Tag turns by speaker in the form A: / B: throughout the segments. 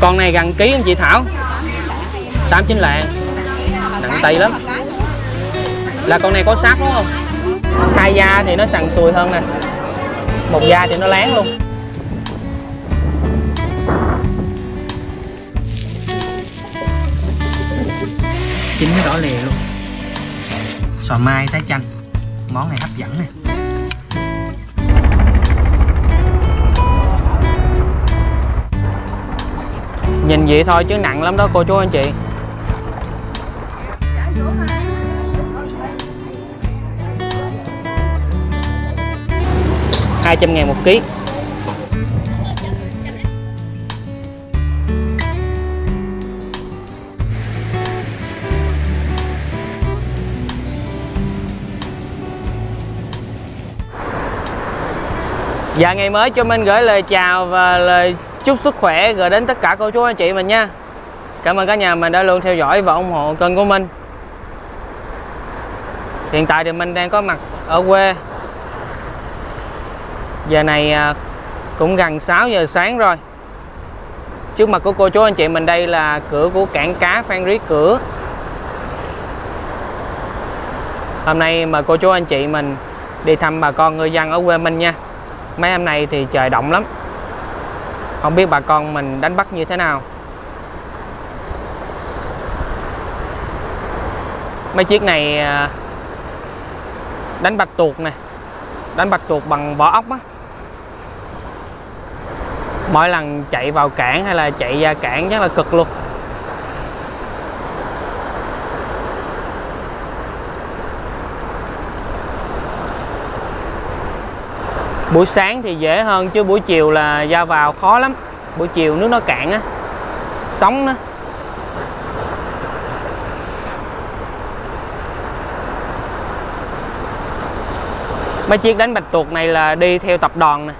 A: con này gần ký anh chị Thảo. Tám chín lạng. Nặng tay lắm. Là con này có sáp đúng không? Hai da thì nó sần sùi hơn nè. Một da thì nó láng luôn. Chín nó đỏ lè luôn. Sò mai tái chanh. Món này hấp dẫn nè. Nhìn vậy thôi chứ nặng lắm đó, cô chú anh chị. Hai trăm ngàn một ký. Dạ ngày mới cho mình gửi lời chào và lời chúc sức khỏe, gửi đến tất cả cô chú anh chị mình nha. Cảm ơn cả nhà mình đã luôn theo dõi và ủng hộ kênh của mình. Hiện tại thì mình đang có mặt ở quê. Giờ này à, cũng gần 6 giờ sáng rồi. Trước mặt của cô chú anh chị mình đây là cửa của cảng cá Phan Rí Cửa. Hôm nay mời cô chú anh chị mình đi thăm bà con ngư dân ở quê mình nha. Mấy hôm nay thì trời động lắm. Không biết bà con mình đánh bắt như thế nào. Mấy chiếc này à, đánh bạch tuộc nè. Đánh bạch tuộc bằng vỏ ốc á. Mỗi lần chạy vào cảng hay là chạy ra cảng rất là cực luôn. Buổi sáng thì dễ hơn chứ buổi chiều là ra vào khó lắm. Buổi chiều nước nó cạn á, sóng đó mấy chiếc đánh bạch tuộc này là đi theo tập đoàn nè.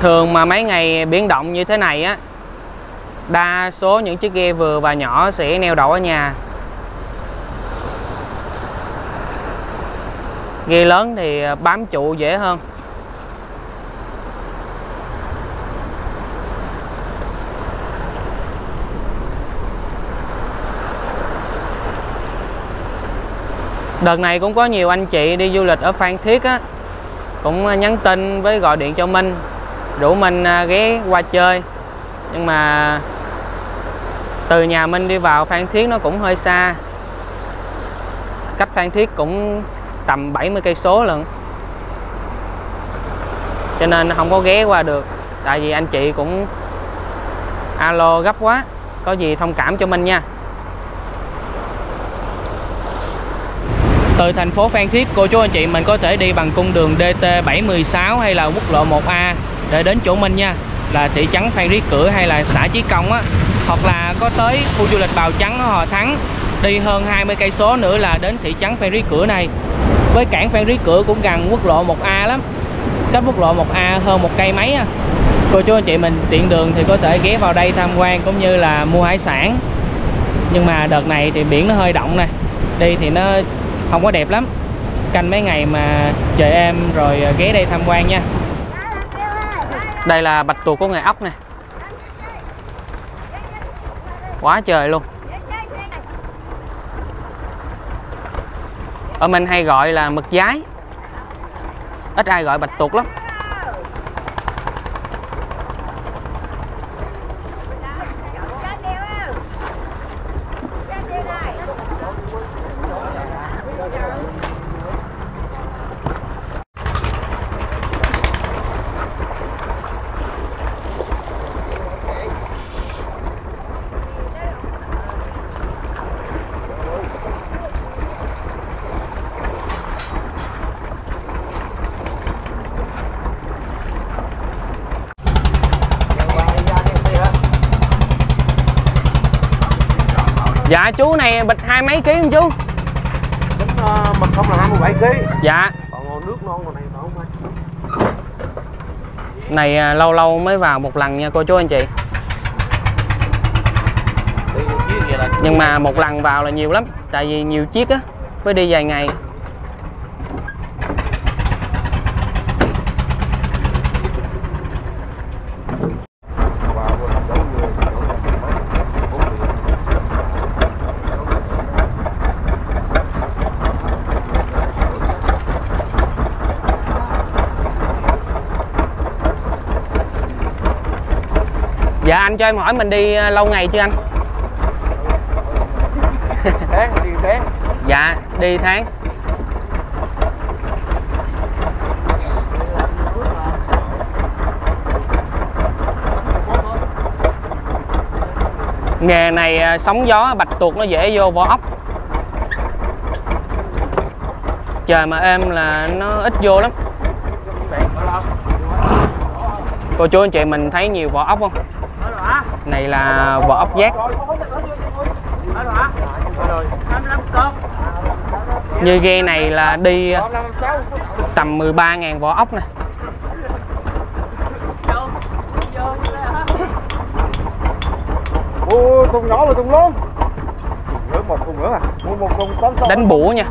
A: Thường mà mấy ngày biến động như thế này á đa số những chiếc ghe vừa và nhỏ sẽ neo đậu ở nhà. Ghe lớn thì à, bám trụ dễ hơn. Đợt này cũng có nhiều anh chị đi du lịch ở Phan Thiết á, cũng à, nhắn tin với gọi điện cho Minh, rủ mình à, ghé qua chơi. Nhưng mà từ nhà mình đi vào Phan Thiết nó cũng hơi xa. Cách Phan Thiết cũng tầm 70 cây số lận. Cho nên không có ghé qua được. Tại vì anh chị cũng alo gấp quá. Có gì thông cảm cho mình nha. Từ thành phố Phan Thiết, cô chú anh chị mình có thể đi bằng cung đường DT716 hay là quốc lộ 1A để đến chỗ mình nha. Là thị trấn Phan Rí Cửa hay là xã Chí Công á hoặc là có tới khu du lịch Bào Trắng, Hòa Thắng, đi hơn 20 cây số nữa là đến thị trấn Phan Rí Cửa này. Với cảng Phan Rí Cửa cũng gần quốc lộ 1A lắm, cách quốc lộ 1A hơn một cây mấy à. cô chú anh chị mình tiện đường thì có thể ghé vào đây tham quan cũng như là mua hải sản. Nhưng mà đợt này thì biển nó hơi động nè, đi thì nó không có đẹp lắm. Canh mấy ngày mà trời em rồi ghé đây tham quan nha. Đây là bạch tuộc của người ốc nè quá trời luôn. Ở mình hay gọi là mực giái. Ít ai gọi bạch tuộc lắm. Dạ chú này bịch hai mấy ký không chú?
B: Tính uh, mực không là 27 kg.
A: Dạ.
B: Còn nước non còn này còn không
A: Này à, lâu lâu mới vào một lần nha cô chú anh chị. Nhưng mà một lần vào là nhiều lắm, tại vì nhiều chiếc á. với đi vài ngày Dạ anh cho em hỏi mình đi ờ, lâu ngày chưa anh?
B: Tháng đi tháng
A: Dạ đi tháng Nghề này à, sóng gió bạch tuộc nó dễ vô vỏ ốc Trời mà êm là nó ít vô lắm Cô chú anh chị mình thấy nhiều vỏ ốc không? Này là vỏ ốc giác. Như ghe này là đi tầm 13.000 vỏ ốc nè.
B: Ô, thùng nhỏ là thùng lớn. Nữa một thùng nữa à? Mua một thùng tám sáu.
A: Đánh bủa nha.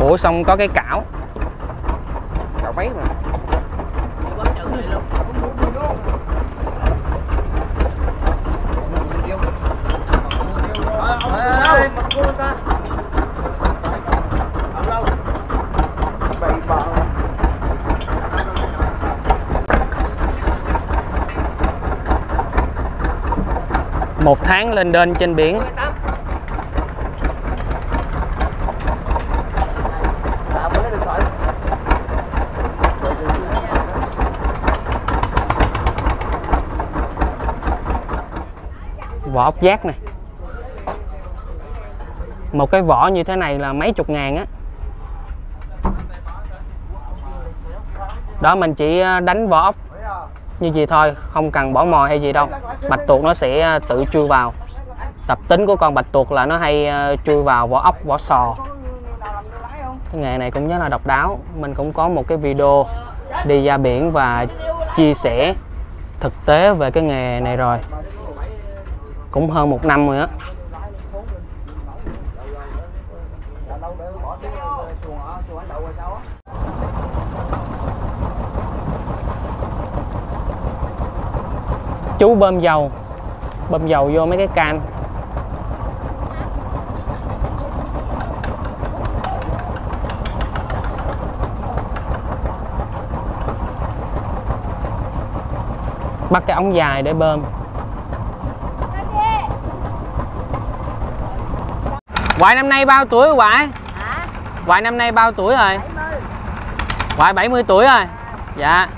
A: Bổ xong có cái cảo.
B: Cậu mấy mà Ê, mặt cô ta
A: Một tháng lên đên trên biển. Vỏ ốc giác này. Một cái vỏ như thế này là mấy chục ngàn á. Đó mình chỉ ờ, đánh vỏ ốc như vậy thôi Không cần bỏ mồi hay gì đâu. Bạch tuộc nó sẽ ờ, tự chui vào. Tập tính của con bạch tuộc là nó hay ờ, chui vào vỏ ốc, vỏ sò. Cái nghề này cũng rất là độc đáo. Mình cũng có một cái video đi ra biển và chia sẻ thực tế về cái nghề này rồi. Cũng hơn một năm rồi á. Chú bơm dầu bơm dầu vô mấy cái can bắt cái ống dài để bơm Hoài năm nay bao tuổi rồi Hoài?
C: Hả?
A: Hoài năm nay bao tuổi rồi?
C: 70
A: Hoài 70 tuổi rồi Dạ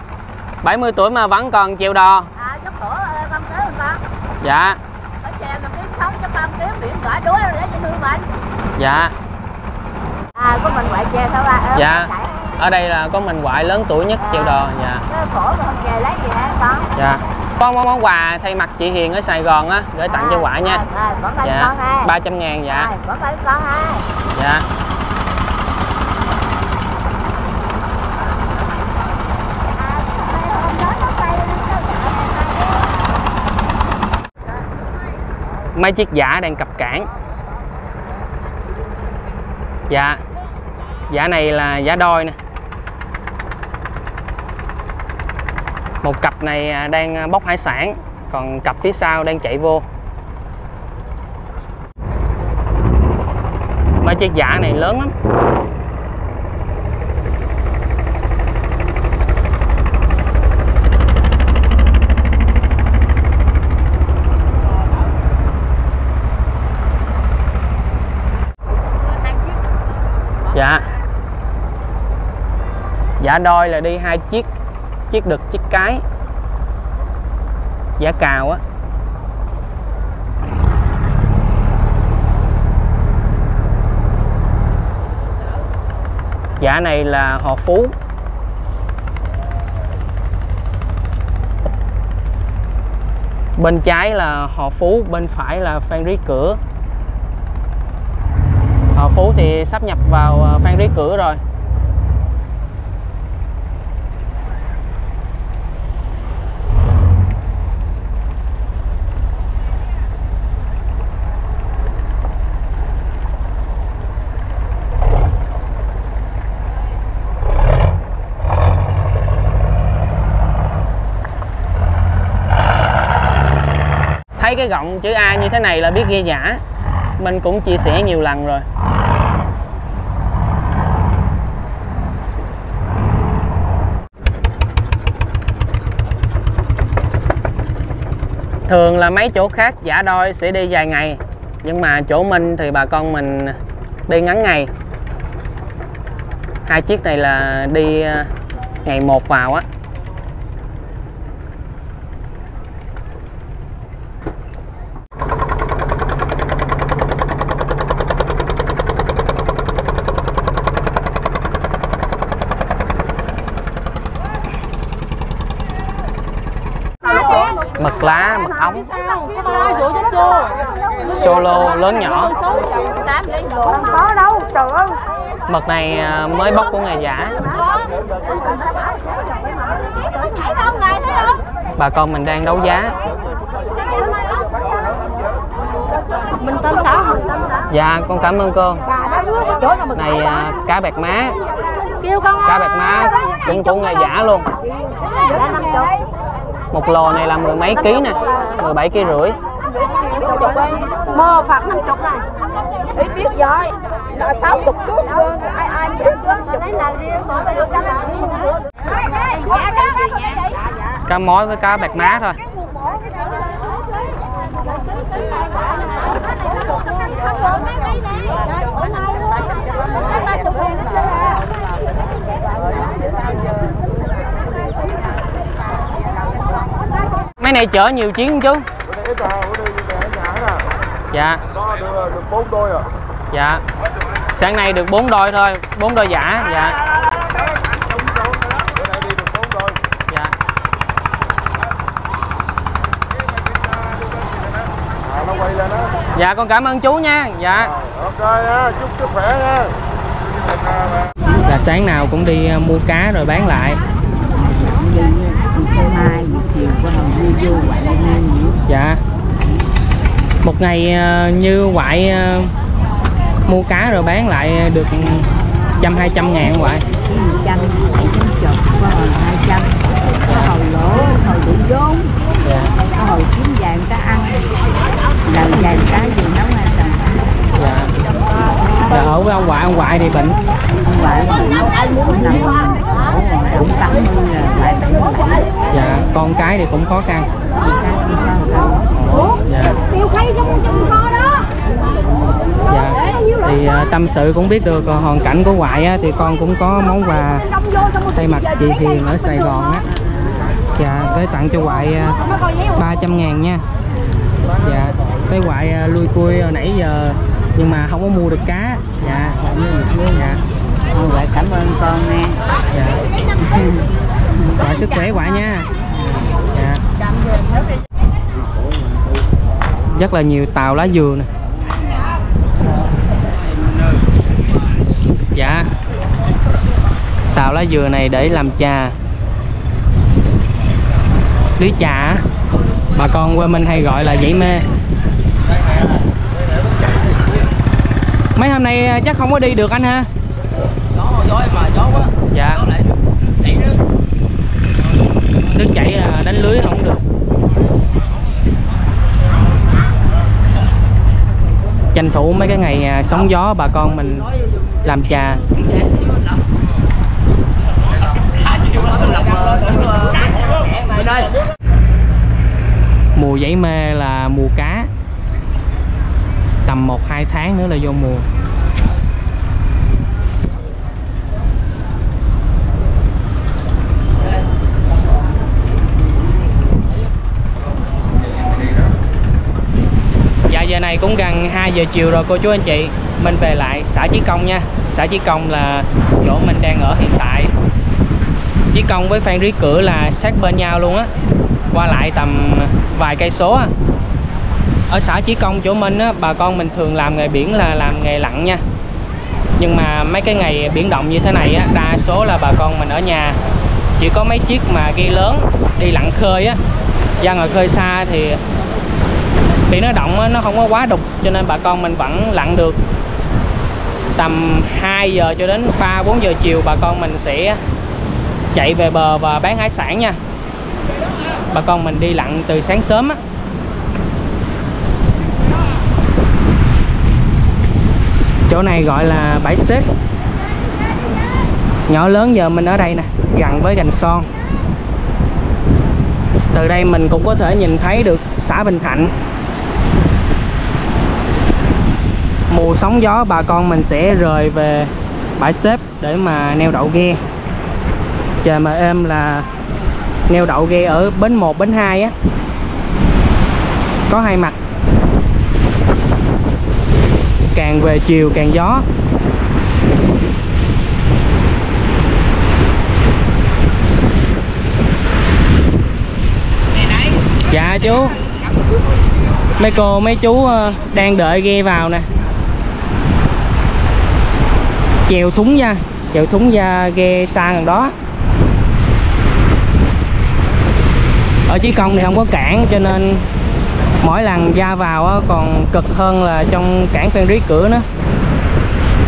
A: 70 tuổi mà vẫn còn chịu đò
C: À, chút nữa ờ, con kế con con
A: Dạ.
C: Có xe mà kiếm sống cho con kiếm biển gỏi đuối rồi để nuôi mình
A: Dạ.
C: À, của mình ngoại chè thôi ba? Ờ,
A: Dạ. Ở đây là có mình Hoài lớn tuổi nhất chịu đò Dạ.
C: Khổ rồi không về lấy gì hả con?
A: Dạ. Có món, món quà thay mặt chị Hiền ở Sài Gòn á Gửi tặng cho Hoài nha.
C: À, à,
A: Dạ.
C: con ha.
A: 300 ngàn dạ.
C: Tay con ha.
A: Dạ
C: À, hôm đó nó bay đi cho chợ
A: mấy chiếc giả đang cập cảng. Dạ. Giả này là giả đôi nè. Một cặp này à, đang à, bốc hải sản, còn cặp phía sau đang chạy vô. Mấy chiếc giả này lớn lắm dạ giả đôi là đi hai chiếc chiếc đực, chiếc cái. Giả cào á. Giả này là hò phú. Bên trái là hò phú, bên phải là phan rí cửa. Hò phú thì sắp nhập vào ờ, phan rí cửa rồi. Thấy cái gọng chữ A như thế này là biết ghi giả mình cũng chia sẻ nhiều lần rồi. Thường là mấy chỗ khác giả đôi sẽ đi dài ngày, nhưng mà chỗ mình thì bà con mình đi ngắn ngày. Hai chiếc này là đi ờ, ngày một vào á. Ống solo lớn nhỏ.
C: Không có đâu, trời ơi.
A: mật này à, mới bóc của nghề giả.
C: Không không?
A: bà con mình đang đấu giá.
C: Mình tâm sáu,
A: dạ con cảm ơn cô. Này à, cá bạc má.
C: Kêu con
A: cá bạc má cũng của nghề giả luôn.
C: Chục.
A: Một lò này là mười mấy ký nè 17 ký rưỡi.
C: Mò phạt năm chục này. Ý biết rồi. Là sáu chục chút. Ai ai biết
A: cá mối với cá bạc má thôi máy này chở nhiều chuyến không chú?
B: Bữa nay bữa nay về
A: dạ.
B: Đó được, được bốn đôi à
A: dạ. Sáng nay được bốn đôi thôi bốn đôi giả dạ. Dạ. Dạ con cảm ơn chú nha dạ.
B: Ok nha chúc sức khỏe nha
A: là sáng nào cũng đi ờ, mua cá rồi bán lại.
D: Đi đi xe mai đi
A: dạ. Một ngày ờ, như quại ờ, mua cá rồi bán lại được trăm, hai trăm ngàn quại
D: cái một trăm bảy trăm chục qua hồng hai trăm có hồi lỗ hồi đủ vốn có hồi kiếm vàng ta ăn lần vàng cá gì nấu ăn tầng
A: dạ. Dạ ở với ông ngoại ông ngoại thì bệnh
D: ông ngoại cũng nằm cũng tám mươi là lại bảy mươi bảy
A: dạ cái thì cũng khó khăn. Dạ.
C: Tiêu khay trong trong kho đó.
A: dạ. Thì ờ, tâm sự cũng biết được ờ, hoàn cảnh của ngoại á, thì con cũng có món quà thay mặt chị Hiền ở Sài Gòn á. Dạ tới tặng cho ngoại ờ, 300 ngàn nha. Dạ tới ngoại lui cui hồi nãy giờ nhưng mà không có mua được cá. Dạ. Dạ.
D: Ngoại cảm ơn con nha.
A: Dạ. Dạ sức khỏe ngoại nha rất là nhiều tàu lá dừa nè. Dạ. Tàu lá dừa này để làm trà. Lý trà bà con quê mình hay gọi là dãy mê. Mấy hôm nay à, chắc không có đi được anh ha?
E: Gió mà gió quá
A: dạ.
E: Lại nước
A: nước chảy là đánh lưới không được. Tranh thủ mấy cái ngày à, sóng gió, bà con mình làm trà. Mùa giấy mê là mùa cá. Tầm 1 2 tháng nữa là vô mùa Dạ giờ này cũng gần 2 giờ chiều rồi, cô chú anh chị. Mình về lại xã Chí Công nha. Xã Chí Công là chỗ mình đang ở hiện tại. Chí Công với Phan Rí Cửa là sát bên nhau luôn á. Qua lại tầm vài cây số á. Ở xã Chí Công chỗ mình á, Bà con mình thường làm nghề biển là làm nghề lặn nha. Nhưng mà mấy cái ngày biển động như thế này á, Đa số là bà con mình ở nhà. Chỉ có mấy chiếc mà ghi lớn, đi lặn khơi á. Ra ngoài khơi xa thì biển nó động nó không có quá đục, cho nên bà con mình vẫn lặn được. Tầm 2 giờ cho đến 3 4 giờ chiều, bà con mình sẽ chạy về bờ và bán hải sản nha. Bà con mình đi lặn từ sáng sớm á. Chỗ này gọi là bãi xếp. Nhỏ lớn giờ mình ở đây nè, gần với gành son. Từ đây mình cũng có thể nhìn thấy được xã Bình Thạnh. Mùa sóng gió, bà con mình sẽ rời về bãi xếp để mà neo đậu ghe. Trời mà êm là neo đậu ghe ở bến 1 bến 2 á. Có hai mặt. Càng về chiều càng gió. Dạ chú. Mấy cô, mấy chú ờ, đang đợi ghe vào nè chèo thúng nha, chèo thúng ra ghe xa gần đó. Ở Chí Công thì không có cảng, cho nên mỗi lần ra vào còn cực hơn là trong cảng Phan Rí cửa nữa.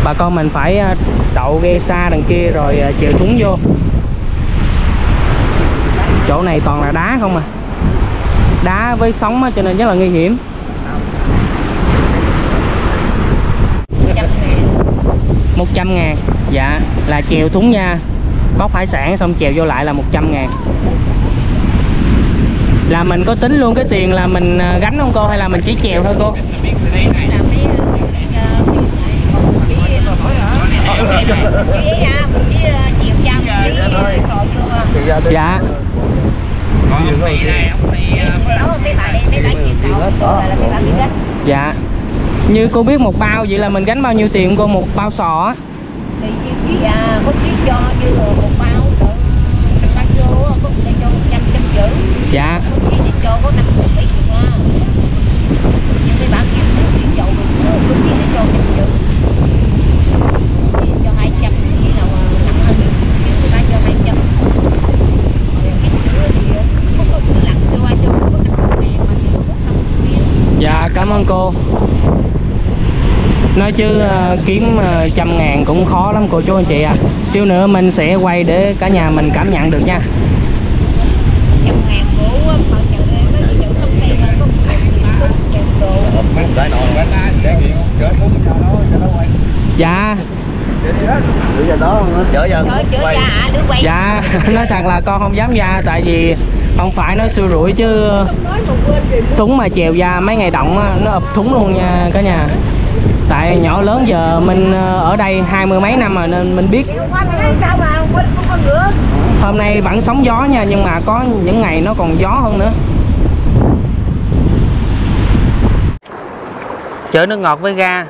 A: Bà con mình phải à, đậu ghe xa đằng kia rồi à, chèo thúng vô. Chỗ này toàn là đá không à. Đá với sóng cho nên rất là nguy hiểm. Một trăm ngàn. Dạ là chèo thúng nha. Bóc hải sản xong chèo vô lại là 100 ngàn. Là mình có tính luôn cái tiền là mình à, gánh không cô? Hay là mình chỉ chèo thôi cô? Dạ.
B: Thôi
A: dạ như cô biết một bao vậy là mình gánh bao nhiêu tiền cô? Một bao sò á.
C: Có chiếc cho như một bao năm ba á, có ta cho trăm trăm chữ
A: dạ.
C: Có thì cho có năm mươi mấy chục ha nhưng mấy bạn kêu muốn tiền dầu rồi có khi thì cho trăm chữ cái thì thì viên
A: dạ cảm ơn cô nói chứ ờ, kiếm ờ, trăm ngàn cũng khó lắm cô chú anh chị à. Xíu nữa mình sẽ quay để cả nhà mình cảm nhận được nha. Dạ.
B: Chở ra đó chở ra
C: chở chở ra hả đứa quay.
A: Dạ nói thật là con không dám ra tại vì không phải nó xui rủi chứ thúng mà chèo ra mấy ngày động á, nó ập thúng luôn nha cả nhà tại nhỏ lớn giờ mình ờ, ở đây hai mươi mấy năm rồi nên mình biết. Hôm nay vẫn sóng gió nha, nhưng mà có những ngày nó còn gió hơn nữa. Chở nước ngọt với ga.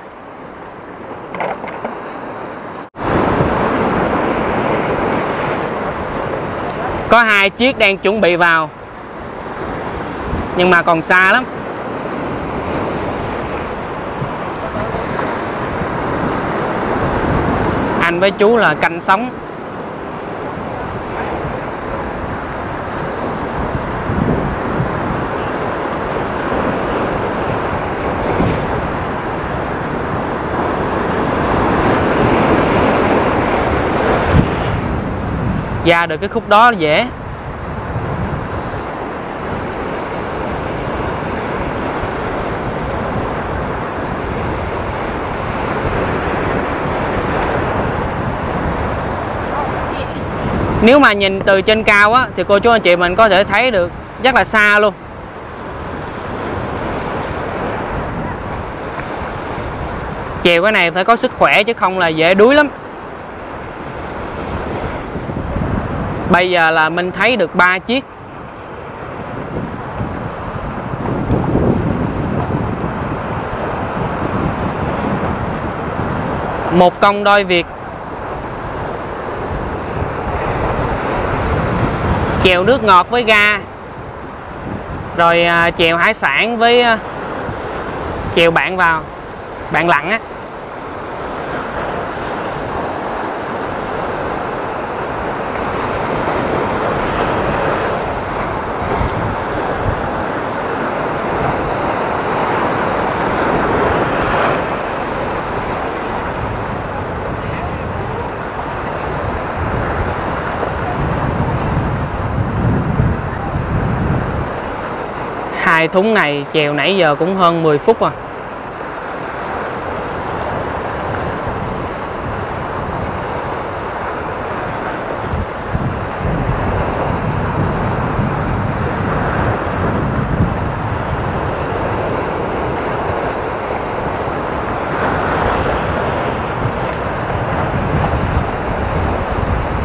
A: Có hai chiếc đang chuẩn bị vào. Nhưng mà còn xa lắm. Với chú là canh sống. Ra được cái khúc đó dễ. Nếu mà nhìn từ trên cao á, thì cô chú anh chị mình có thể thấy được rất là xa luôn. Chèo cái này phải có sức khỏe chứ không là dễ đuối lắm. Bây giờ là mình thấy được ba chiếc. Một công đôi việc chèo nước ngọt với ga, rồi à, chèo hải sản với à, chèo bạn vào, bạn lặn á. thúng này chèo nãy giờ cũng hơn 10 phút rồi.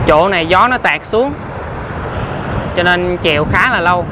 A: Chỗ này gió nó tạt xuống, cho nên chèo khá là lâu.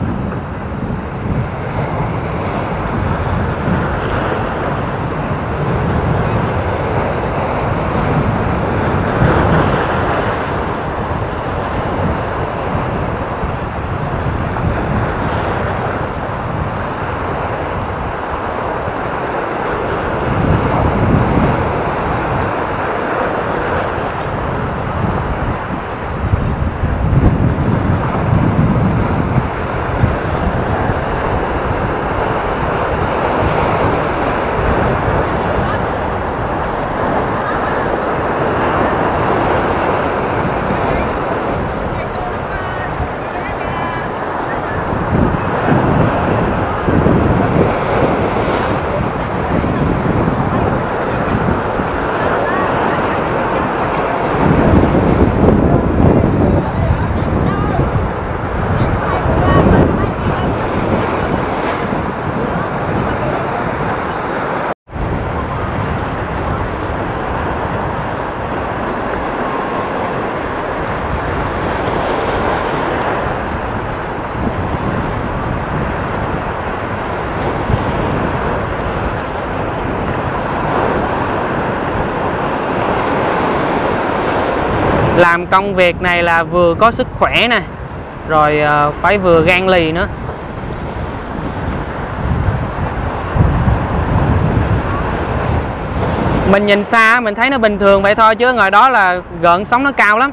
A: Làm công việc này là vừa có sức khỏe nè, rồi ờ, phải vừa gan lì nữa. Mình nhìn xa mình thấy nó bình thường vậy thôi chứ ngoài đó là gợn sóng nó cao lắm.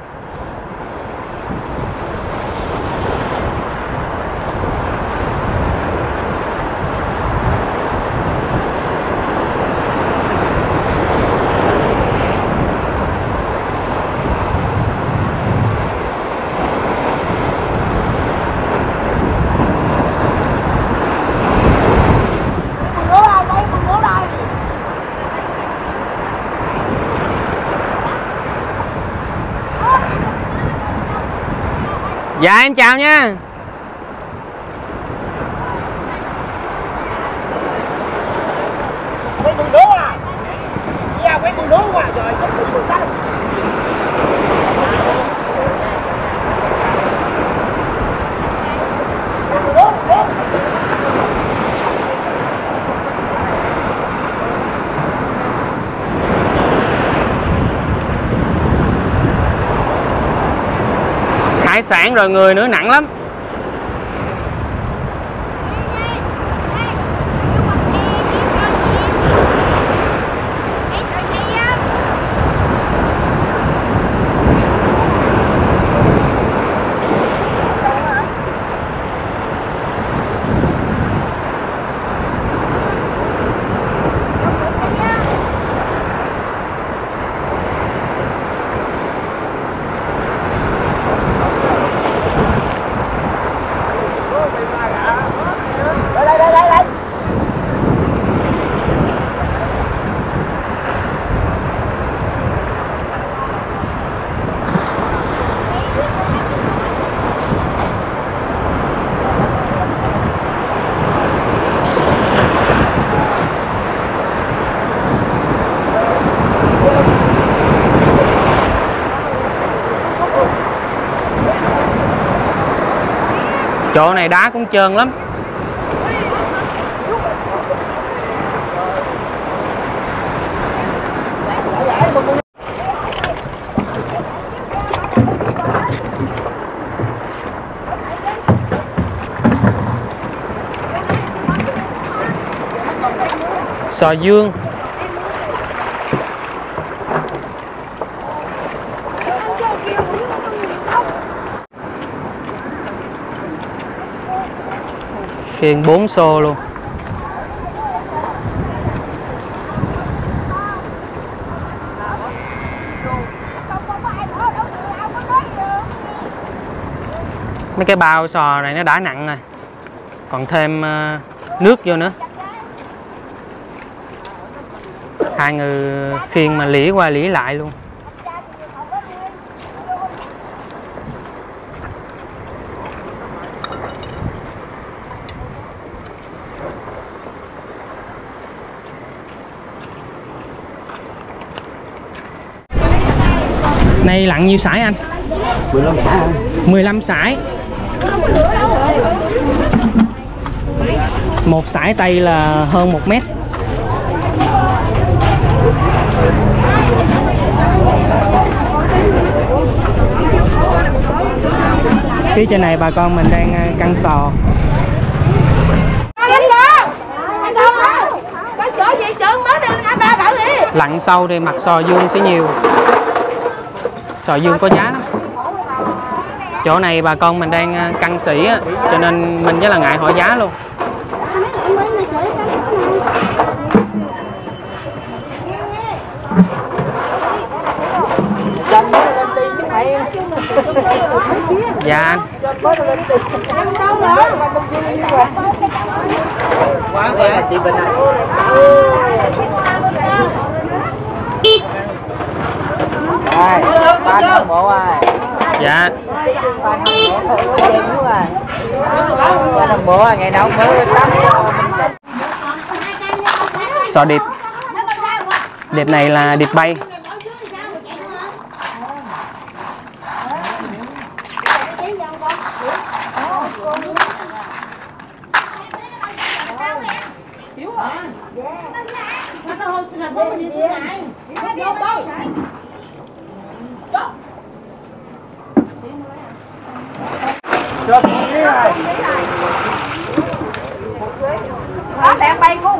A: Dạ em chào nha
E: quay con đố à dạ quay con đố à rồi có cùng một cái
A: hải sản rồi người nữa nặng lắm
E: đây đây đây đây đây
A: chỗ này đá cũng trơn lắm. Sò dương. Khiên 4 xô luôn. Mấy cái bao sò này nó đã nặng rồi. Còn thêm ờ, nước vô nữa. Hai người khiên mà lỉ qua lỉ lại luôn. Này lặn nhiêu sải anh? 15 sải một sải tay là hơn một mét. Phía trên này bà con mình đang ờ, căng sò. Lặn sâu thì mặt sò dương sẽ nhiều sò dương có giá. Lắm chỗ này bà con mình đang à, căng sĩ á, cho nên mình rất là ngại hỏi giá luôn.
B: Lên đi chứ mày
A: dạ anh.
B: Quá chị Bình này Ai, ba năm bộ ai
A: dạ
B: Ba năm bộ đẹp quá à Ba năm bộ à, ngày nào mới tắm.
A: Sò điệp. Điệp này là điệp bay.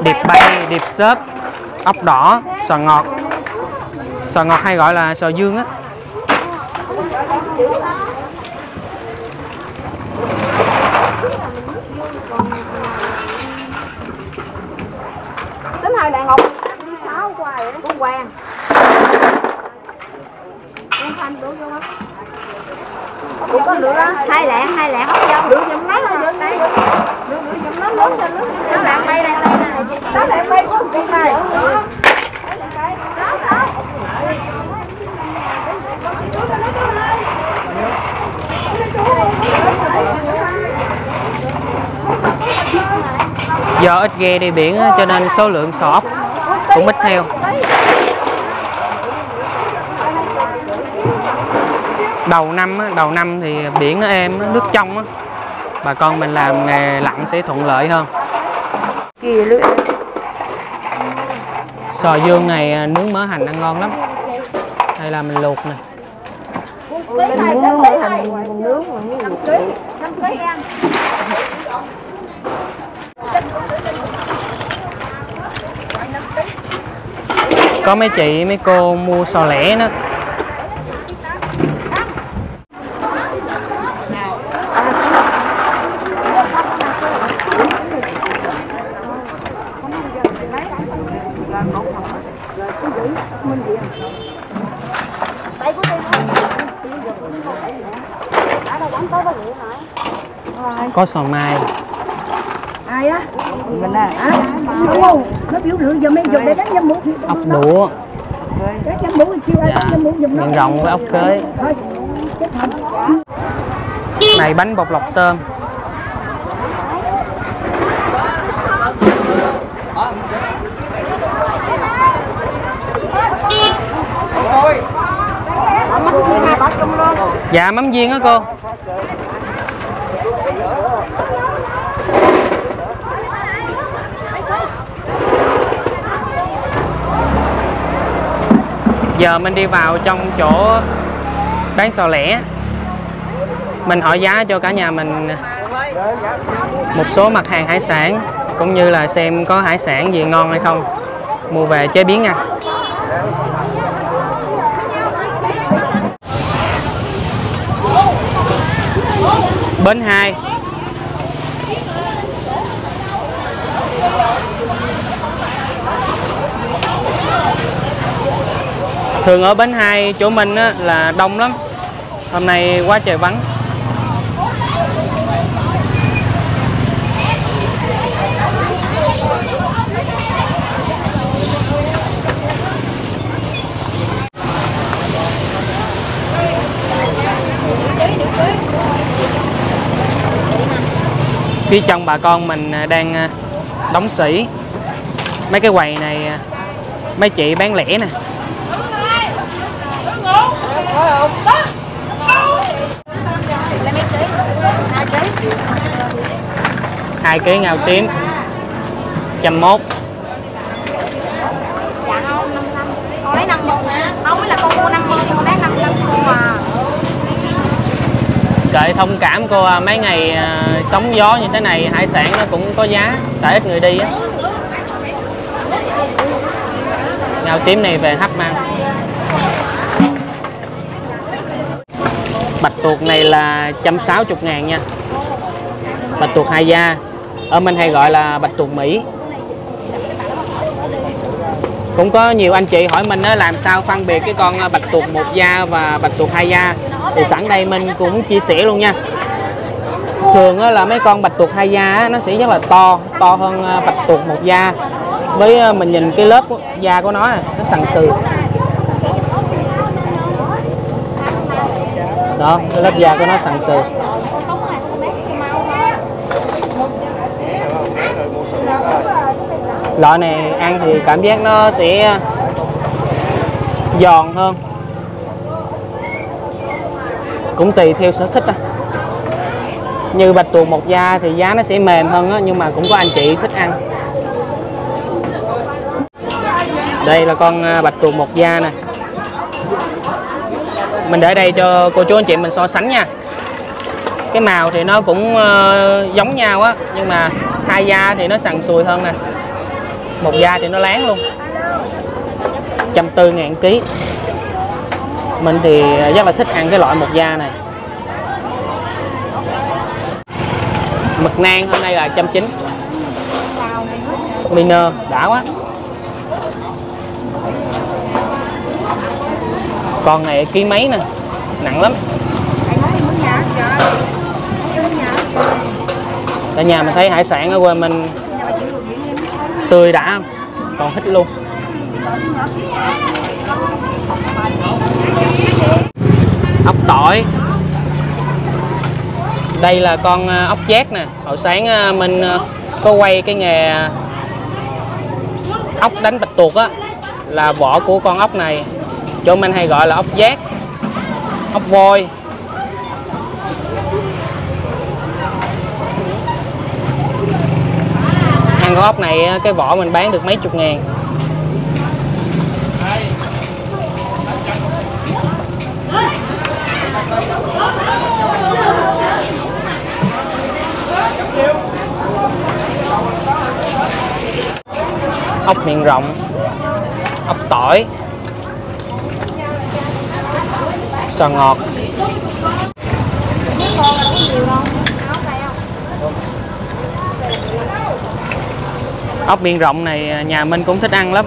A: Điệp bay điệp xớp ốc đỏ, sò ngọt sò ngọt hay gọi là sò dương á
C: Tính hai đàn ngọc. Sáu hoài. Cũng quen. Thanh đổ vô không? Cũng có lửa hai lạng hai lạng hóc dâu. Lửa giùm nó là được đây. Lửa lửa giùm nó lớn lên lớn nó. Lạng bay này đây. Này đó lạng bay của chị này đó đó.
A: Do ít ghe đi biển cho nên số lượng sò ốc cũng ít theo đầu năm á, đầu năm thì biển nó êm nước trong á. Bà con mình làm nghề lặn sẽ thuận lợi hơn. Sò dương này à, nướng mỡ hành ăn ngon lắm. Hay là mình luộc nè.
C: Nướng
A: có mấy chị mấy cô mua sò lẻ đó có sò mai
D: ai á mình à à đúng không nó biểu lượng giờ mấy dùng để đánh dâm mũ thì
A: ốc đũa
D: đánh dâm mũ thì chiêu ai
A: dạ,
D: đánh dâm mũ giùm nó
A: miệng rộng với ốc
D: thật
A: này bánh bột lọc tôm dạ mắm viên á cô giờ mình đi vào trong chỗ bán sò lẻ. Mình hỏi giá cho cả nhà mình một số mặt hàng hải sản, cũng như là xem có hải sản gì ngon hay không. Mua về chế biến nha. Bến 2 thường ở bến hai chỗ mình á, là đông lắm. Hôm nay quá trời vắng. Phía trong bà con mình à, đang à, đóng sỉ mấy cái quầy này à, mấy chị bán lẻ nè hai ký ngao tím. Trăm mốt.
C: Dạ không con lấy năm mươi không mới là con mua năm mươi con lấy năm năm không à
A: Kệ thông cảm cô à, mấy ngày à, sóng gió như thế này, hải sản nó cũng có giá. Tại ít người đi á. Ngao tím này về hấp mang. Bạch tuộc này là 160 ngàn nha. Bạch tuộc hai da ở mình hay gọi là bạch tuộc Mỹ. Cũng có nhiều anh chị hỏi mình á, làm sao phân biệt cái con à, bạch tuộc một da và bạch tuộc hai da thì sẵn đây mình cũng chia sẻ luôn nha. Thường là mấy con bạch tuộc hai da nó sẽ rất là to to hơn à, bạch tuộc một da với à, mình nhìn cái lớp da của nó nó sần sừ. Đó cái lớp da của nó sần sừ loại này ăn thì cảm giác nó sẽ giòn hơn. Cũng tùy theo sở thích à. như bạch tuộc một da thì giá nó sẽ mềm hơn á, nhưng mà cũng có anh chị thích ăn. Đây là con à, bạch tuộc một da nè mình để đây cho cô chú anh chị mình so sánh nha. Cái màu thì nó cũng uh, giống nhau á nhưng mà hai da thì nó sần sùi hơn nè. Một da thì nó láng luôn. Trăm tư ngàn ký. Mình thì rất là thích ăn cái loại một da này. Mực nang hôm nay là trăm chín. Miner đã quá. Con này ký mấy nè? Nặng lắm. Ở nhà mình thấy hải sản ở quê mình tươi đã còn hít luôn. Ốc tỏi. Đây là con ờ, ốc chét nè. Hồi sáng ờ, mình ờ, có quay cái nghề ốc đánh bạch tuộc á là vỏ của con ốc này chỗ mình hay gọi là ốc giác, ốc voi. Ăn con ốc này, cái vỏ mình bán được mấy chục ngàn. Ốc miệng rộng, ốc tỏi. Sò ngọt? Ốc miệng rộng này à, nhà mình cũng thích ăn lắm.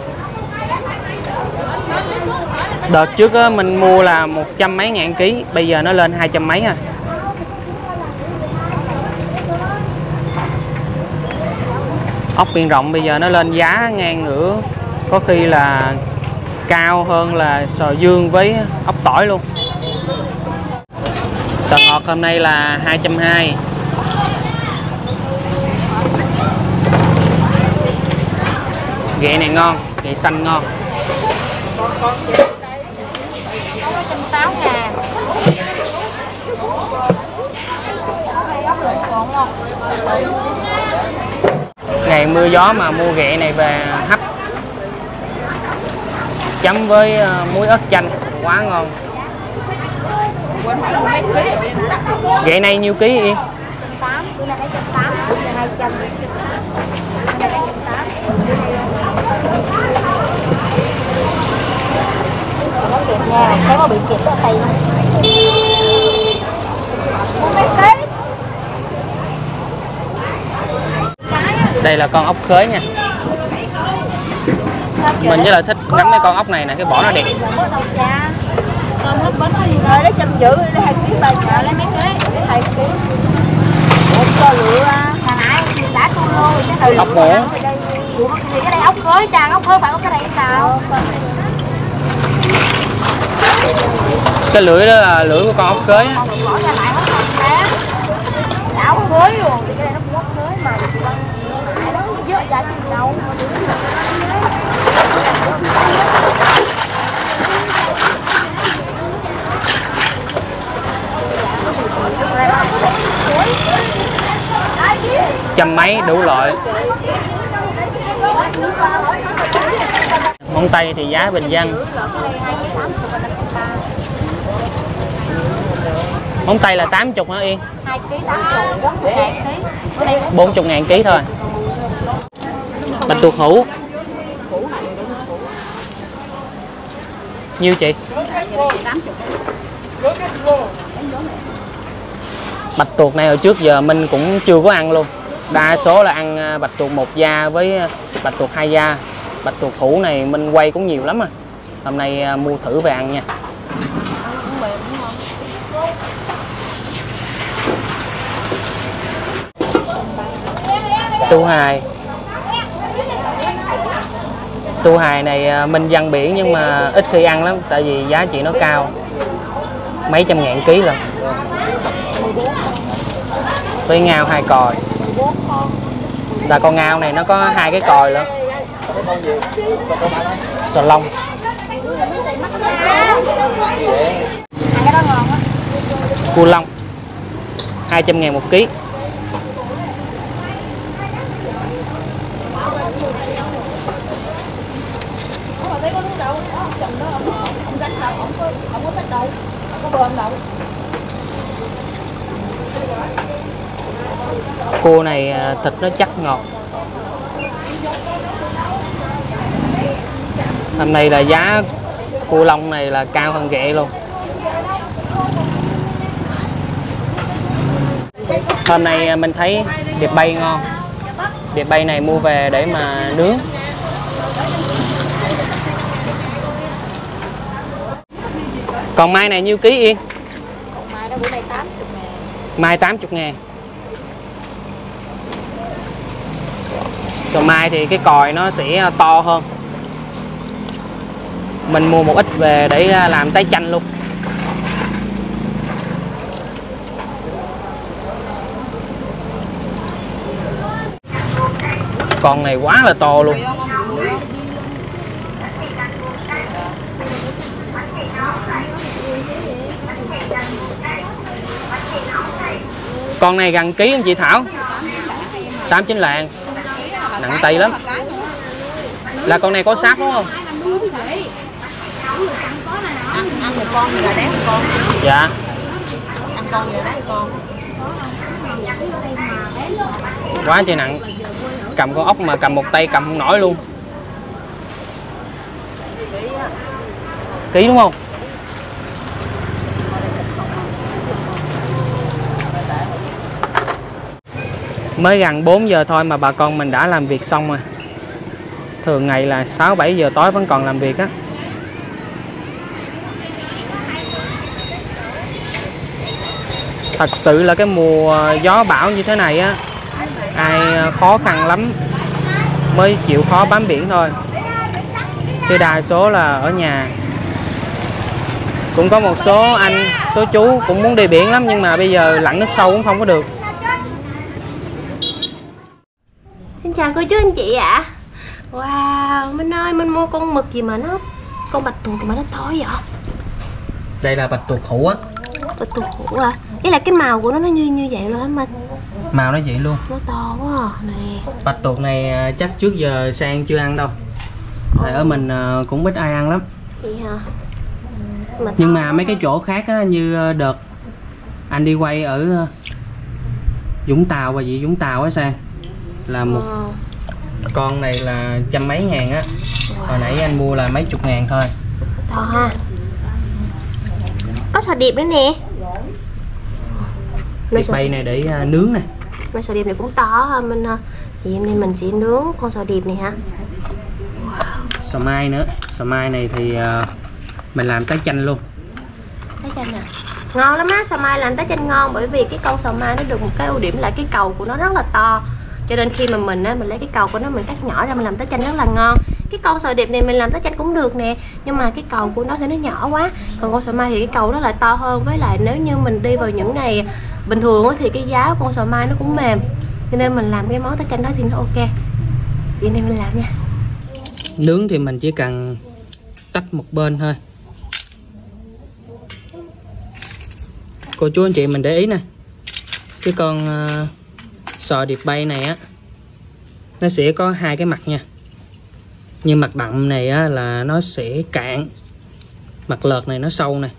A: Đợt trước á, mình mua là một trăm mấy ngàn ký bây giờ nó lên hai trăm mấy à. Ốc miệng rộng bây giờ nó lên giá ngang ngửa có khi là cao hơn là sò dương với ốc tỏi luôn hôm nay là 220 ghẹ này ngon ghẹ xanh ngon. Ngày mưa gió mà mua ghẹ này về hấp. Chấm với ờ, muối ớt chanh. Quá ngon vậy này nhiêu ký yên?
C: Tám bữa có bị ở tay không
A: đây là con ốc khới nha. Mình rất là thích ngắm mấy con ốc này nè, cái vỏ nó đẹp
C: hết bánh rồi lấy trăm chữ lấy hai ký ba chợ lấy mấy ký lấy hai ký. Ủa cho lựa thằng nãy chị đã tu rồi cái thời
A: Ốc
C: thì thì cái đây ốc cưới trang ốc cưới phải có cái này sao?
A: Cái lưỡi đó là lưỡi của con ốc khới á.
C: bỏ ra lại hết rồi đã ốc cưới rồi thì cái này nó cũng ốc cưới mà chị ăn ai đó dựa giá gì đâu Hãy subscribe cho kênh Ghiền Mì Gõ Để không bỏ lỡ
A: trăm mấy, đủ loại. Món tây thì giá bình dân. Móng tay là 80 hả Yên?
C: 2 kg 80
A: 40 ngàn ký thôi. Bạch tuộc hũ. Nhiêu chị? Bạch tuộc này hồi trước giờ mình cũng chưa có ăn luôn đa số là ăn à, bạch tuộc một da với à, bạch tuộc hai da. Bạch tuộc thủ này mình quay cũng nhiều lắm à. Hôm nay à, mua thử về ăn nha. Tu hài tu hài này minh mình dân biển nhưng mà ít khi ăn lắm, tại vì giá trị nó cao. Mấy trăm ngàn ký lần với ngao hai còi là con ngao này nó có hai cái còi lận sò lông. Cua lông. 200 ngàn một ký. Cua này à, thịt nó chắc ngọt. Hôm nay là giá cua lông này là cao hơn ghẹ luôn. Hôm nay à, mình thấy điệp bay ngon. Điệp bay này mua về để mà nướng. Còn mai này nhiêu ký yên?
C: Mai đó bữa nay 80 ngàn.
A: Mai 80 ngàn Rồi mai thì cái còi nó sẽ à, to hơn. Mình mua một ít về để à, làm tái chanh luôn. Con này quá là to luôn. Con này gần ký anh chị Thảo? 89 lạng. Nặng tay lắm Là con này có sáp đúng không?
C: ăn ăn một con là đáng một con
A: Dạ
C: ăn con là đáng một con
A: Quá trời nặng Cầm con ốc mà cầm một tay cầm không nổi luôn Ký đúng không? Mới gần 4 giờ thôi mà bà con mình đã làm việc xong rồi. Thường ngày là 6-7 giờ tối vẫn còn làm việc á. Thật sự là cái mùa gió bão như thế này á Ai à, khó khăn lắm. Mới chịu khó bám biển thôi. Chứ đa số là ở nhà. Cũng có một số anh, số chú cũng muốn đi biển lắm Nhưng mà bây giờ lặn nước sâu cũng không có được
F: Xin chào cô chú anh chị ạ. Wow, Minh ơi, Minh mua con mực gì mà nó Con bạch tuộc mà nó to vậy?
A: Đây là bạch tuộc hũ á.
F: Bạch tuộc hủ à? Ý là cái màu của nó nó như như vậy luôn á Minh?
A: Màu nó vậy luôn.
F: Nó to quá à. Nè.
A: Bạch tuộc này à, chắc trước giờ sang chưa ăn đâu. Tại ở mình à, cũng ít ai ăn lắm.
F: Vậy hả? Mà
A: Nhưng mà mấy cái chỗ khác á, như à, đợt anh đi quay ở à, Vũng Tàu và gì Vũng Tàu á sang Là một
F: Wow.
A: con này là trăm mấy ngàn á. Hồi nãy anh mua là mấy chục ngàn thôi.
F: To ha. Có sò điệp nữa nè. Sò,
A: bay này để à, nướng nè.
F: Mấy sò điệp này cũng to Minh ha Thì hôm nay mình sẽ nướng con sò điệp này ha.
A: Sò mai nữa. Sò mai này thì à, mình làm tái chanh luôn.
F: Thấy chanh nè Ngon lắm á, sò mai làm tái chanh ngon bởi vì cái con sò mai nó được một cái ưu điểm là cái cầu của nó rất là to cho nên khi mà mình á mình lấy cái cầu của nó mình cắt nhỏ ra mình làm tới chanh rất là ngon. Cái con sò điệp này mình làm tới chanh cũng được nè nhưng mà cái cầu của nó thì nó nhỏ quá. Còn con sò mai thì cái cầu nó lại to hơn. Với lại nếu như mình đi vào những ngày bình thường thì cái giá của con sò mai nó cũng mềm. Cho nên mình làm cái món tới chanh đó thì nó ok. Vậy nên mình làm nha.
A: Nướng thì mình chỉ cần tách một bên thôi. Cô chú anh chị mình để ý nè. Cái con uh, sò điệp bay này á nó sẽ có hai cái mặt nha. Nhưng mặt đậm này á là nó sẽ cạn mặt lợt này nó sâu này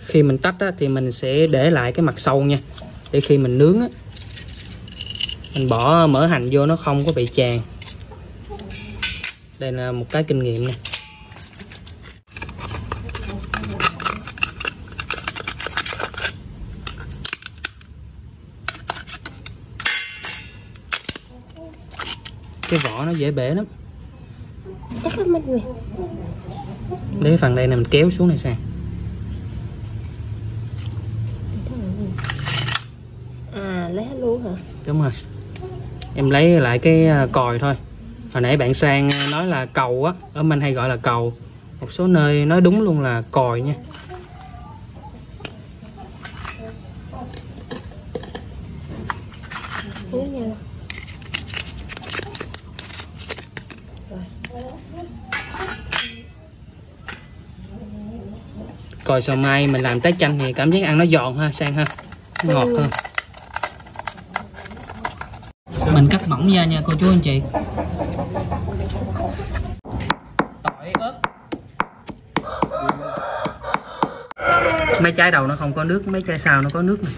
A: khi mình tách á, thì mình sẽ để lại cái mặt sâu nha để khi mình nướng á mình bỏ mỡ hành vô nó không có bị tràn đây là một cái kinh nghiệm này. Cái vỏ nó dễ bể lắm.
F: Chắc lắm anh Nguyệt
A: để cái phần đây này mình kéo xuống này sang
F: à lấy hết luôn hả?
A: Đúng rồi. Em lấy lại cái à, còi thôi. Hồi nãy bạn sang à, nói là cầu á ở mình hay gọi là cầu. Một số nơi nói đúng luôn là còi nha
F: Nhớ nha
A: còi sầu mai mình làm tái chanh thì cảm giác ăn nó giòn ha sang ha. Ngọt hơn. Mình cắt mỏng ra nha cô chú anh chị. Tỏi ớt. Mấy trái đầu nó không có nước mấy trái sau nó có nước này.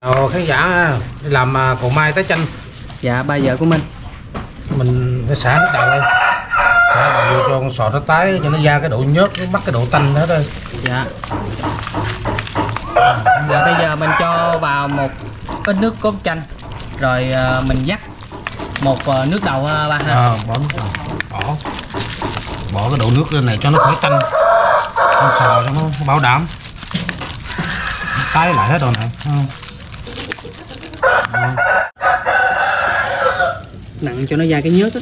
G: Ồ, khán giả làm cậu mai tái chanh.
A: Dạ ba giờ của mình.
G: Mình phải xả nước đầu lên cho con sò nó tái cho nó ra cái độ nhớt nó bắt cái độ tanh đó thôi.
A: Dạ. Dạ bây giờ mình cho vào một ít nước cốt chanh. Rồi ờ, mình dắt một ờ, nước đầu ha ba ha.
G: À, bỏ nước đầu. Bỏ. Bỏ cái độ nước lên này cho nó khỏi tanh. Con sò cho nó bảo đảm. Tái lại hết rồi không?
A: nặng cho nó ra cái nhớt á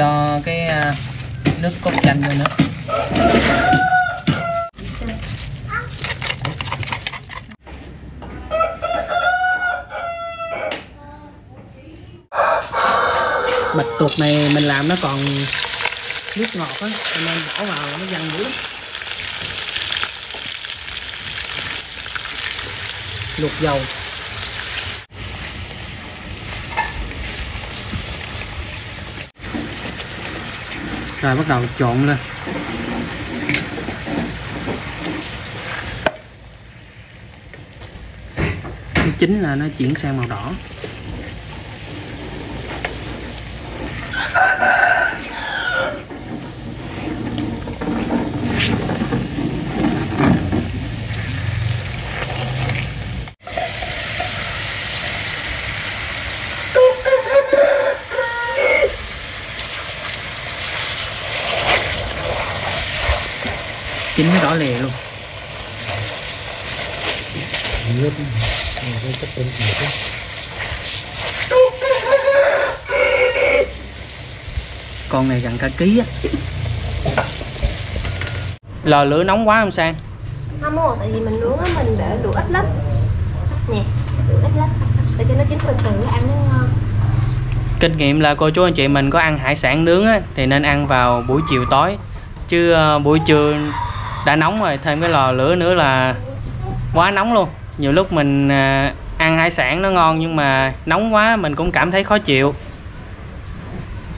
A: cho cái à, nước cốt chanh vô nữa. Bạch tuộc này mình làm nó còn nước ngọt á, cho nên bỏ vào nó văng dữ lắm. Luộc dầu. Rồi bắt đầu trộn lên. Chính là nó chuyển sang màu đỏ chín nó đỏ lè luôn con này gần cả ký á. Lò lửa nóng quá không sang?
F: Không ồ tại vì mình nướng á mình để lửa ít lắm. Nè lửa ít lắm. Để cho nó chín từ từ ăn nó ngon.
A: Kinh nghiệm là cô chú anh chị mình có ăn hải sản nướng á, thì nên ăn vào buổi chiều tối. Chứ ờ, buổi trưa đã nóng rồi thêm cái lò lửa nữa là quá nóng luôn. Nhiều lúc mình ờ, ăn hải sản nó ngon nhưng mà nóng quá mình cũng cảm thấy khó chịu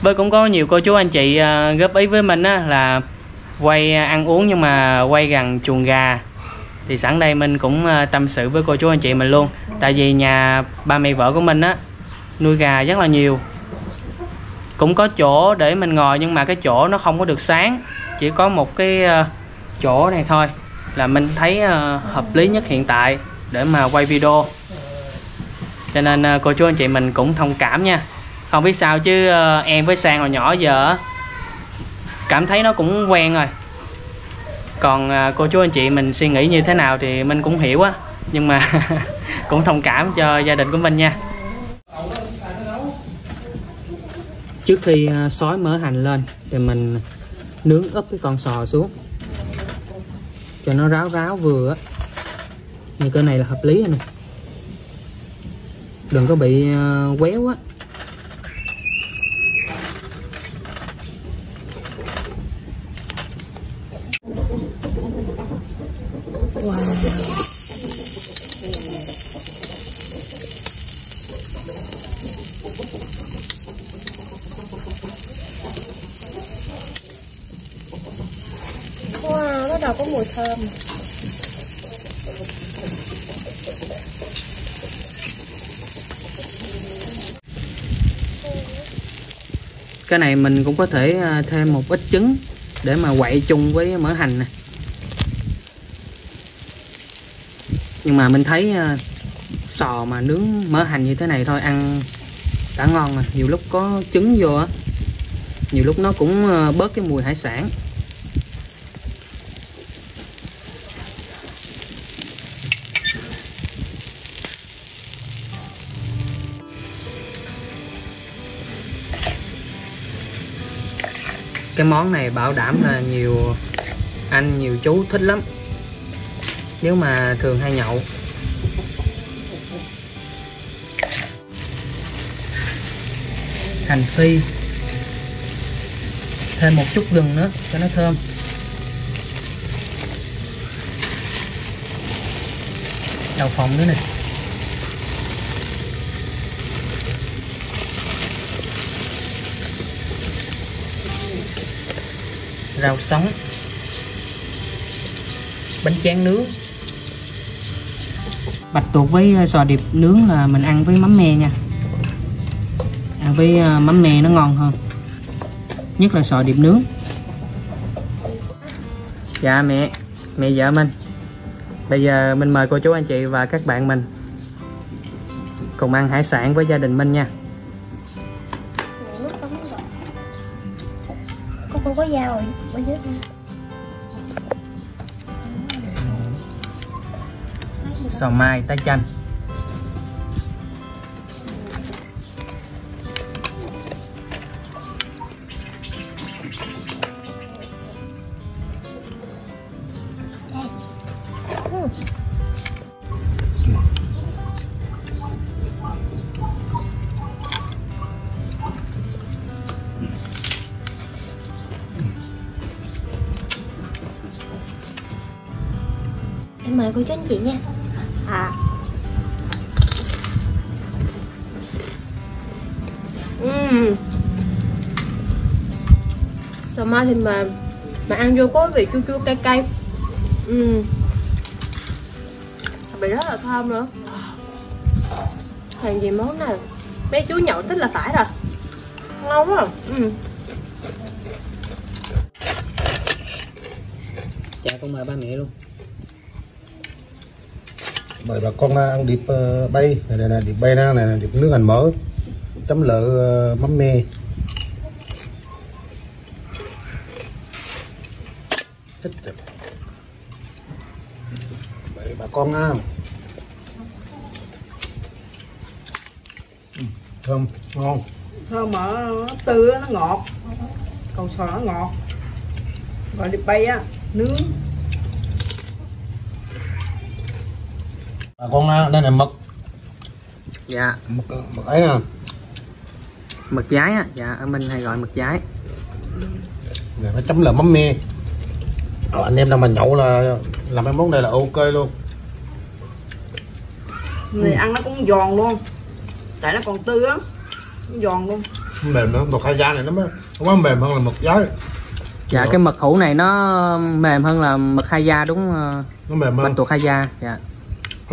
A: với cũng có nhiều cô chú anh chị à, góp ý với mình á, là quay à, ăn uống nhưng mà quay gần chuồng gà. Thì sẵn đây mình cũng à, tâm sự với cô chú anh chị mình luôn. Tại vì nhà ba mẹ vợ của mình á nuôi gà rất là nhiều. Cũng có chỗ để mình ngồi nhưng mà cái chỗ nó không có được sáng. Chỉ có một cái chỗ này thôi là mình thấy hợp lý nhất hiện tại để mà quay video. Cho nên cô chú anh chị mình cũng thông cảm nha không biết sao chứ ờ, em với sang hồi nhỏ giờ cảm thấy nó cũng quen rồi. Còn ờ, cô chú anh chị mình suy nghĩ như thế nào thì mình cũng hiểu á, nhưng mà cũng thông cảm cho gia đình của mình nha. Trước khi ờ, sói mở mỡ hành lên thì mình nướng úp cái con sò xuống. Cho nó ráo ráo vừa á. Như cái này là hợp lý rồi nè. Đừng có bị quéo á.
F: Mùi thơm.
A: Cái này mình cũng có thể à, thêm một ít trứng để mà quậy chung với mỡ hành nè. Nhưng mà mình thấy à, sò mà nướng mỡ hành như thế này thôi ăn đã ngon rồi. Nhiều lúc có trứng vô á, nhiều lúc nó cũng à, bớt cái mùi hải sản. Cái món này bảo đảm là nhiều anh, nhiều chú thích lắm. Nếu mà thường hay nhậu. Hành phi. Thêm một chút gừng nữa, cho nó thơm. Đậu phộng nữa nè. Rau sống bánh tráng nướng. Bạch tuộc với ờ, sò điệp nướng là mình ăn với mắm me nha. Ăn với ờ, mắm me nó ngon hơn nhất là sò điệp nướng. Dạ mẹ mẹ vợ mình. Bây giờ mình mời cô chú anh chị và các bạn mình cùng ăn hải sản với gia đình mình nha
F: không có dao rồi, bên dưới không?
A: sò mai tái chanh
F: cô chú anh chị nha. À. Uhm. Sò mai thì mềm Mà ăn vô có vị chua chua cay cay. Uhm. Vị rất là thơm nữa. Hàng gì món này Mấy chú nhậu thích là phải rồi. Ngon quá. Uhm.
A: dạ con mời ba mẹ luôn
G: mời bà con ăn điệp ờ, bay. Này này, này điệp bay này, này, này điệp nước hành mỡ. Chấm lợ ờ, mắm me Chết tiệt. mời bà con ăn Ừ, thơm ngon.
D: Thơm mà nó tươi nó ngọt. Còn sò nó ngọt. Gọi điệp bay á nướng.
G: Bà con đây là mực.
A: Dạ.
G: Mực mực ấy nè
A: mực giái á dạ ở mình hay gọi mực giái
G: này phải chấm lợ mắm me. Ờ, anh em nào mà nhậu là làm cái món này là ok luôn.
D: Này ăn nó cũng giòn luôn. Tại nó còn tươi á. Nó giòn luôn.
G: Mềm nữa mực hai da này nó mới nó quá mềm hơn là mực giấy.
A: Dạ cái mực hũ này nó mềm hơn là mực hai da đúng ờ,
G: nó mềm hơn.
A: bạch tuộc hai da dạ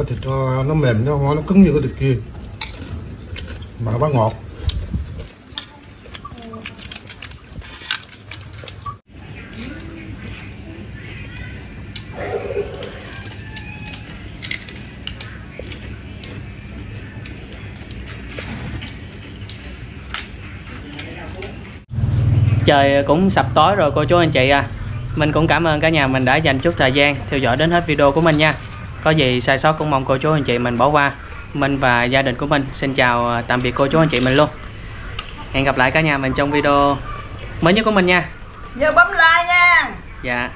G: cái thịt nó, nó mềm nó ngon nó cứng như cái thịt kia. Mà nó quá ngọt.
A: Trời cũng sập tối rồi cô chú anh chị à. Mình cũng cảm ơn cả nhà mình đã dành chút thời gian theo dõi đến hết video của mình nha có gì sai sót cũng mong cô chú anh chị mình bỏ qua. Mình và gia đình của mình xin chào à, tạm biệt cô chú anh chị mình luôn. Hẹn gặp lại cả nhà mình trong video mới nhất của mình nha.
H: Nhớ bấm like nha.
A: Dạ